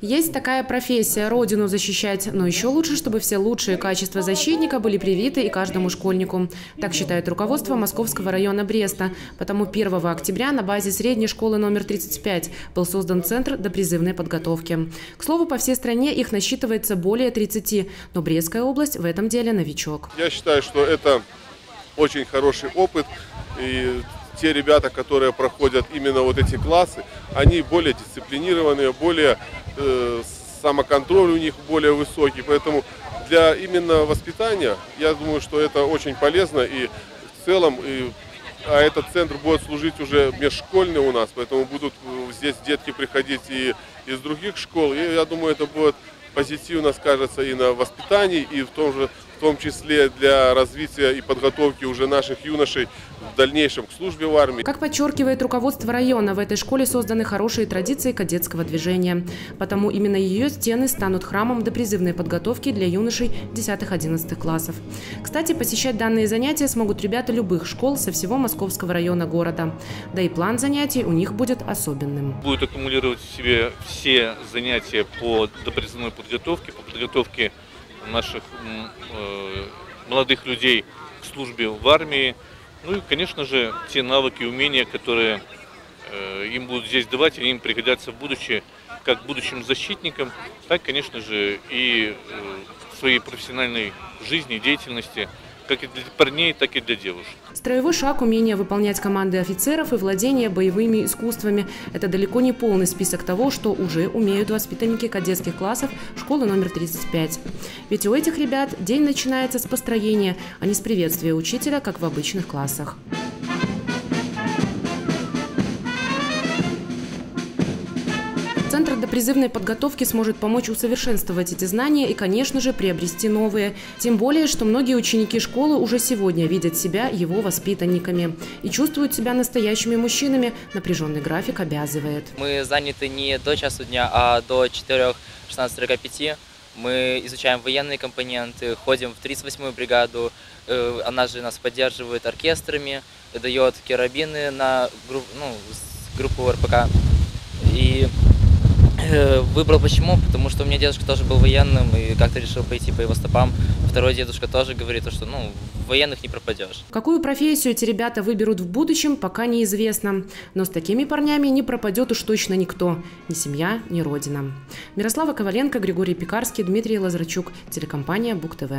Есть такая профессия – родину защищать. Но еще лучше, чтобы все лучшие качества защитника были привиты и каждому школьнику. Так считает руководство Московского района Бреста. Потому 1 октября на базе средней школы номер 35 был создан Центр допризывной подготовки. К слову, по всей стране их насчитывается более 30, но Брестская область в этом деле новичок. Я считаю, что это очень хороший опыт. И те ребята, которые проходят именно вот эти классы, они более дисциплинированные, более э, самоконтроль у них более высокий. Поэтому для именно воспитания, я думаю, что это очень полезно и в целом, и, а этот центр будет служить уже межшкольный у нас, поэтому будут э, здесь детки приходить и из других школ, и я думаю, это будет позитивно скажется и на воспитании, и в том же в том числе для развития и подготовки уже наших юношей в дальнейшем к службе в армии. Как подчеркивает руководство района, в этой школе созданы хорошие традиции кадетского движения. Потому именно ее стены станут храмом до призывной подготовки для юношей 10-11 классов. Кстати, посещать данные занятия смогут ребята любых школ со всего московского района города. Да и план занятий у них будет особенным. Будет аккумулировать в себе все занятия по допризывной подготовке, по подготовке наших э, молодых людей к службе в армии. Ну и, конечно же, те навыки и умения, которые э, им будут здесь давать, они им пригодятся в будущее, как будущим защитникам, так, конечно же, и э, в своей профессиональной жизни, деятельности – как и для парней, так и для девушек. Строевой шаг, умение выполнять команды офицеров и владение боевыми искусствами – это далеко не полный список того, что уже умеют воспитанники кадетских классов школы номер 35. Ведь у этих ребят день начинается с построения, а не с приветствия учителя, как в обычных классах. Центр допризывной подготовки сможет помочь усовершенствовать эти знания и, конечно же, приобрести новые. Тем более, что многие ученики школы уже сегодня видят себя его воспитанниками и чувствуют себя настоящими мужчинами. Напряженный график обязывает. Мы заняты не до часу дня, а до 4.16.45. Мы изучаем военные компоненты, ходим в 38-ю бригаду. Э, она же нас поддерживает оркестрами, дает карабины на групп, ну, группу РПК. И выбрал почему? Потому что у меня дедушка тоже был военным и как-то решил пойти по его стопам. Второй дедушка тоже говорит, что ну, военных не пропадешь. Какую профессию эти ребята выберут в будущем, пока неизвестно. Но с такими парнями не пропадет уж точно никто. Ни семья, ни родина. Мирослава Коваленко, Григорий Пекарский, Дмитрий Лазарчук. Телекомпания Бук ТВ.